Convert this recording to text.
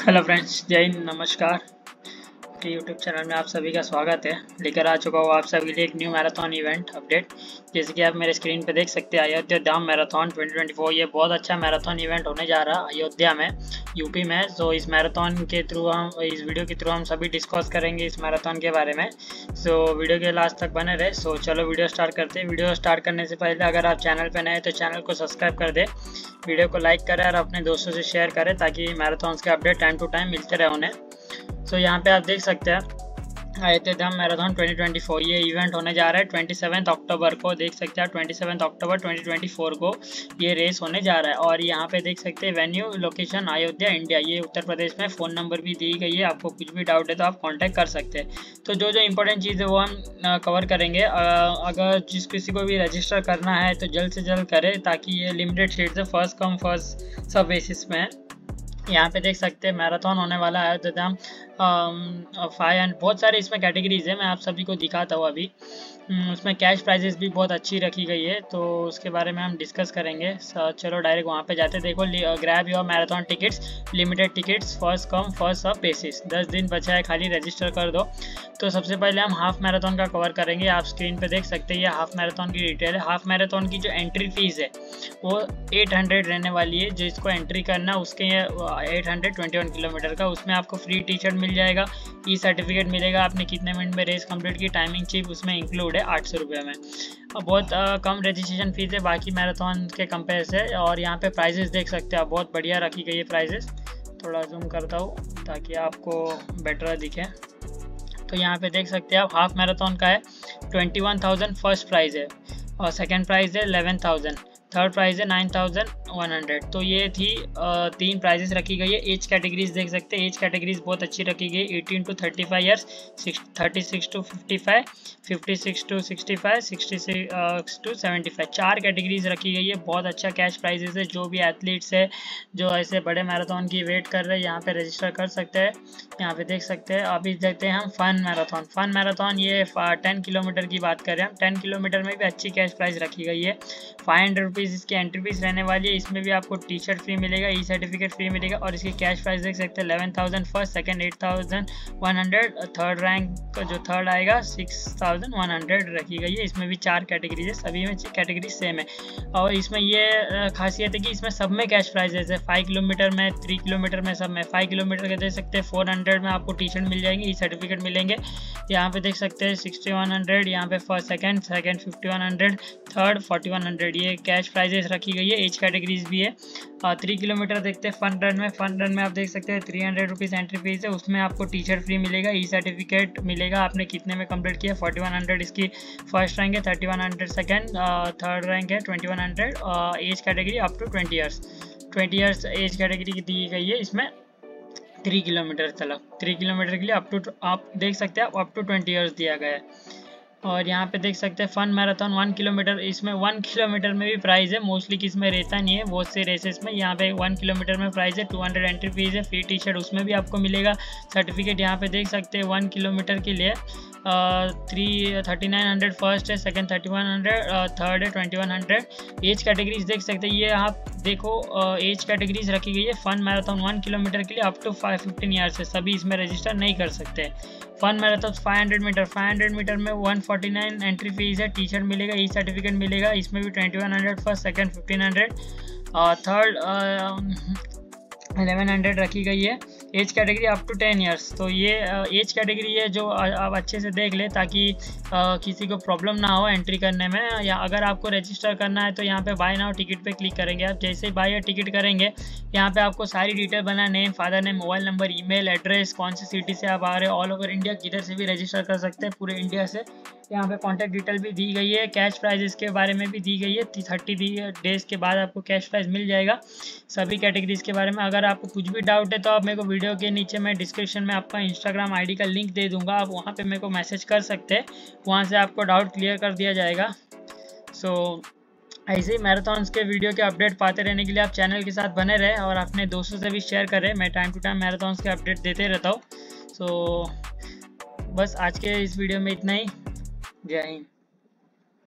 Hello friends जय हिंद नमस्कार के यूट्यूब चैनल में आप सभी का स्वागत है। लेकर आ चुका हूँ आप सभी के लिए एक न्यू मैराथन इवेंट अपडेट जैसे कि आप मेरे स्क्रीन पे देख सकते हैं, अयोध्या धाम मैराथन 2024 ये बहुत अच्छा मैराथन इवेंट होने जा रहा है अयोध्या में यूपी में। सो इस मैराथन के थ्रू हम, इस वीडियो के थ्रू हम सभी डिस्कस करेंगे इस मैराथन के बारे में। सो वीडियो के लास्ट तक बने रहे। सो चलो वीडियो स्टार्ट करते वीडियो स्टार्ट करने से पहले अगर आप चैनल पर नए तो चैनल को सब्सक्राइब कर दे। वीडियो को लाइक करें और अपने दोस्तों से शेयर करें, ताकि मैराथन के अपडेट टाइम टू टाइम मिलते रहे उन्हें। सो यहाँ पे आप देख सकते हैं अयोध्या धाम मैराथन 2024 ये इवेंट होने जा रहा है ट्वेंटी सेवन अक्टूबर को, देख सकते हैं ट्वेंटी सेवन अक्टूबर 2024 को ये रेस होने जा रहा है। और यहाँ पे देख सकते हैं वेन्यू लोकेशन अयोध्या इंडिया ये उत्तर प्रदेश में फ़ोन नंबर भी दी गई है, आपको कुछ भी डाउट है तो आप कॉन्टैक्ट कर सकते हैं। तो जो जो इंपॉर्टेंट चीज़ है वो हम कवर करेंगे। अगर जिस किसी को भी रजिस्टर करना है तो जल्द से जल्द करें, ताकि ये लिमिटेड सीट है first come first serve basis में। यहाँ पे देख सकते हैं, मैराथन होने वाला है तो फाइव एंड बहुत सारे इसमें कैटेगरीज है मैं आप सभी को दिखाता हूँ अभी। हम्म, उसमें कैश प्राइजेस भी बहुत अच्छी रखी गई है तो उसके बारे में हम डिस्कस करेंगे। चलो डायरेक्ट वहाँ पे जाते देखो grab your marathon tickets limited tickets first come first serve basis दस दिन बचा है खाली रजिस्टर कर दो। तो सबसे पहले हम हाफ़ मैराथन का कवर करेंगे। आप स्क्रीन पे देख सकते हैं ये हाफ़ मैराथन की डिटेल है। हाफ़ मैराथन की जो एंट्री फ़ीस है वो 800 रहने वाली है। जिसको एंट्री करना उसके eight hundred twenty one kilometre का उसमें आपको फ्री टी शर्ट मिल जाएगा ई सर्टिफिकेट मिलेगा आपने कितने मिनट में रेस कंप्लीट की टाइमिंग चिप उसमें इंक्लूड है आठ सौ रुपये में। बहुत आ, कम रजिस्ट्रेशन फ़ीस है बाकी मैराथन के कंपेयर से और यहाँ पे प्राइजेस देख सकते हैं बहुत बढ़िया रखी गई है प्राइजेस थोड़ा जूम करता हूँ ताकि आपको बेटर दिखे। तो यहाँ पे देख सकते हैं आप हाफ़ मैराथन का है twenty one thousand first prize है और सेकेंड प्राइज़ है एलेवन थाउज़ेंड थर्ड प्राइस है नाइन थाउज़ेंड वन हंड्रेड तो ये थी तीन प्राइजेस रखी गई है। एज कैटेगरीज देख सकते हैं। एज कैटेगरीज बहुत अच्छी रखी गई eighteen to thirty five years thirty six to fifty five fifty six to sixty five sixty six to seventy five चार कैटेगरीज रखी गई है। बहुत अच्छा कैश प्राइजेस है। जो भी एथलीट्स है, जो ऐसे बड़े मैराथन की वेट कर रहे हैं, यहाँ पर रजिस्टर कर सकते हैं। यहाँ पे देख सकते हैं। अभी देखते हैं हम फन मैराथन फन मैराथन ये टेन किलोमीटर की बात कर रहे हैं। हम टेन किलोमीटर में भी अच्छी कैश प्राइज रखी गई है। फाइव हंड्रेड रुपीज़ इसकी एंट्री फ़ीस रहने वाली है। इसमें भी आपको टी शर्ट फ्री मिलेगा ई सर्टिफिकेट फ्री मिलेगा और इसकी कैश प्राइस देख सकते हैं eleven thousand first second eight thousand one hundred third rank का जो थर्ड आएगा सिक्स थाउज़ेंड वन हंड्रेड रखी गई है। इसमें भी चार कैटेगरीज है, सभी में कैटेगरी सेम है। और इसमें ये खासियत है कि इसमें सब में कैश प्राइस है। फाइव किलोमीटर में थ्री किलोमीटर में सब में। फाइव किलोमीटर के दे सकते हैं फोर हंड्रेड में आपको टी शर्ट मिल जाएगी ई सर्टिफिकेट मिलेंगे। यहाँ पे देख सकते हैं सिक्सटी वन हंड्रेड यहाँ पे first second second fifty one hundred third forty one hundred ये कैश प्राइजेस रखी गई है। एज कैटेगरीज भी है। थ्री किलोमीटर देखते हैं फन रन में। फन रन में आप देख सकते हैं three hundred rupees entry fees है। उसमें आपको टी शर्ट फ्री मिलेगा ई सर्टिफिकेट मिलेगा। आपने कितने में कंप्लीट किया? फोर्टी वन हंड्रेड इसकी फ़र्स्ट रैंक है thirty one hundred second third rank है twenty one hundred age category up to twenty years twenty years age category की दी गई है इसमें। थ्री किलोमीटर तलक थ्री किलोमीटर के लिए अप टू आप देख सकते हैं अप टू ट्वेंटी ईयर्स दिया गया है। और यहाँ पे देख सकते हैं फन मैराथन वन किलोमीटर इसमें वन किलोमीटर में भी प्राइस है। मोस्टली किसमें रहता नहीं है, बहुत से रेसेस में। यहाँ पे वन किलोमीटर में प्राइस है टू हंड्रेड एंट्री फ़ीस है फ्री टी शर्ट उसमें भी आपको मिलेगा। सर्टिफिकेट यहाँ पे देख सकते हैं वन किलोमीटर के लिए। Three thirty nine hundred first है second thirty one hundred third है twenty one hundred age categories देख सकते हैं, ये आप देखो एज कैटेगरीज रखी गई है। फन मैराथन वन किलोमीटर के लिए up to five fifteen years है, सभी इसमें रजिस्टर नहीं कर सकते। फन मैराथन 500 मीटर 500 मीटर में 149 एंट्री फ़ीस है टी शर्ट मिलेगा ई सर्टिफिकेट मिलेगा, इसमें भी 2100 फ़र्स्ट सेकंड 1500 और थर्ड एलेवन हंड्रेड रखी गई है। Age category up to ten years तो ये एज कैटेगरी है जो आप अच्छे से देख ले ताकि आ, किसी को प्रॉब्लम ना हो एंट्री करने में। या अगर आपको रजिस्टर करना है तो यहाँ पे बाय नाउ टिकट पे क्लिक करेंगे। आप जैसे ही बाय टिकट करेंगे यहाँ पे आपको सारी डिटेल बना name father name mobile number email address कौन सी सिटी से आप आ रहे ऑल ओवर इंडिया किधर से भी रजिस्टर कर सकते हैं पूरे इंडिया से। यहाँ पे कॉन्टैक्ट डिटेल भी दी गई है। कैश प्राइजेस के बारे में भी दी गई है। थर्टी डेज़ के बाद आपको कैश प्राइज मिल जाएगा। सभी कैटेगरीज के बारे में अगर आपको कुछ भी डाउट है तो आप मेरे को वीडियो के नीचे मैं डिस्क्रिप्शन में आपका इंस्टाग्राम आईडी का लिंक दे दूँगा। आप वहाँ पे मेरे को मैसेज कर सकते हैं। वहाँ से आपको डाउट क्लियर कर दिया जाएगा। सो so, ऐसे ही मैराथॉन्स के वीडियो के अपडेट पाते रहने के लिए आप चैनल के साथ बने रहे और अपने दोस्तों से भी शेयर करें। मैं टाइम टू टाइम मैराथॉन्स के अपडेट देते रहता हूँ। सो so, बस आज के इस वीडियो में इतना ही। जय हिंद।